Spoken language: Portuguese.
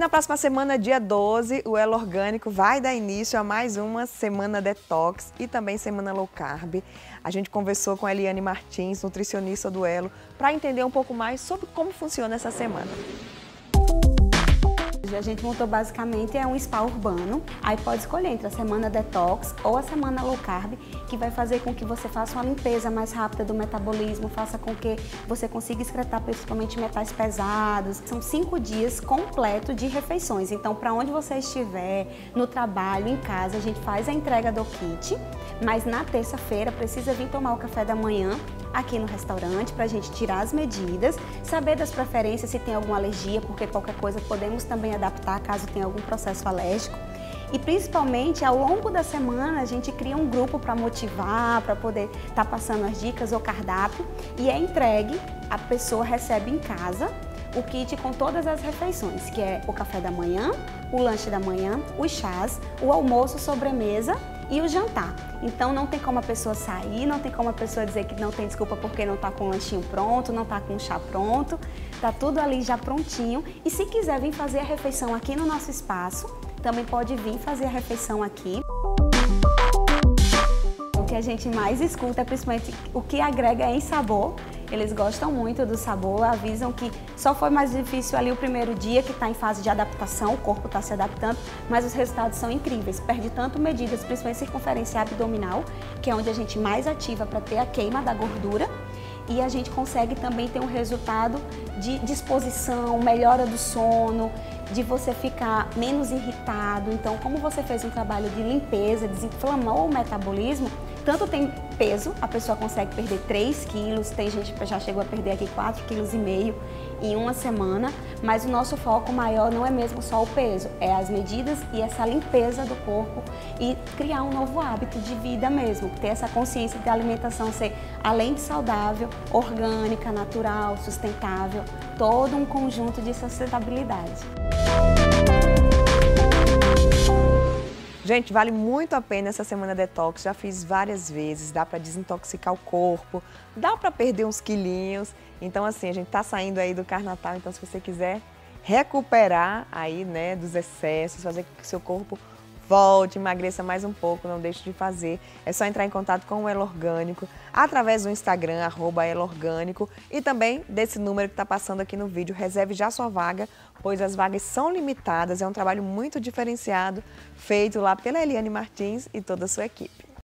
na próxima semana, dia 12, o Elo Orgânico vai dar início a mais uma semana detox e também semana low carb. A gente conversou com a Eliane Martins, nutricionista do Elo, para entender um pouco mais sobre como funciona essa semana a gente montou basicamente é um spa urbano. Aí pode escolher entre a semana detox ou a semana low carb, que vai fazer com que você faça uma limpeza mais rápida do metabolismo, faça com que você consiga excretar principalmente metais pesados. São cinco dias completos de refeições. Então, para onde você estiver, no trabalho, em casa, a gente faz a entrega do kit. Mas na terça-feira precisa vir tomar o café da manhã aqui no restaurante para a gente tirar as medidas, saber das preferências se tem alguma alergia, porque qualquer coisa podemos também adaptar caso tenha algum processo alérgico. E principalmente ao longo da semana a gente cria um grupo para motivar, para poder estar tá passando as dicas ou cardápio e é entregue, a pessoa recebe em casa o kit com todas as refeições, que é o café da manhã, o lanche da manhã, os chás, o almoço, sobremesa e o jantar. Então não tem como a pessoa sair, não tem como a pessoa dizer que não tem desculpa porque não está com o lanchinho pronto, não está com o chá pronto. Tá tudo ali já prontinho. E se quiser vir fazer a refeição aqui no nosso espaço, também pode vir fazer a refeição aqui. Que a gente mais escuta principalmente o que agrega em sabor eles gostam muito do sabor, avisam que só foi mais difícil ali o primeiro dia, que está em fase de adaptação, o corpo está se adaptando, mas os resultados são incríveis. Perde tanto medidas, principalmente circunferência abdominal, que é onde a gente mais ativa para ter a queima da gordura, e a gente consegue também ter um resultado de disposição, melhora do sono, de você ficar menos irritado. Então, como você fez um trabalho de limpeza, desinflamou o metabolismo, tanto tem peso, a pessoa consegue perder 3 quilos, tem gente que já chegou a perder aqui 4,5 kg em uma semana, mas o nosso foco maior não é mesmo só o peso, é as medidas e essa limpeza do corpo e criar um novo hábito de vida mesmo, ter essa consciência de alimentação ser além de saudável, orgânica, natural, sustentável, todo um conjunto de sustentabilidade. Gente, vale muito a pena essa semana detox. Já fiz várias vezes. Dá para desintoxicar o corpo, dá para perder uns quilinhos. Então, assim, a gente tá saindo aí do Carnatal. Então, se você quiser recuperar aí, né, dos excessos, fazer com que seu corpo volte, emagreça mais um pouco, não deixe de fazer. É só entrar em contato com o Elo Orgânico através do Instagram, arroba Elo Orgânico, e também desse número que está passando aqui no vídeo. Reserve já sua vaga, pois as vagas são limitadas. É um trabalho muito diferenciado, feito lá pela Eliane Martins e toda a sua equipe.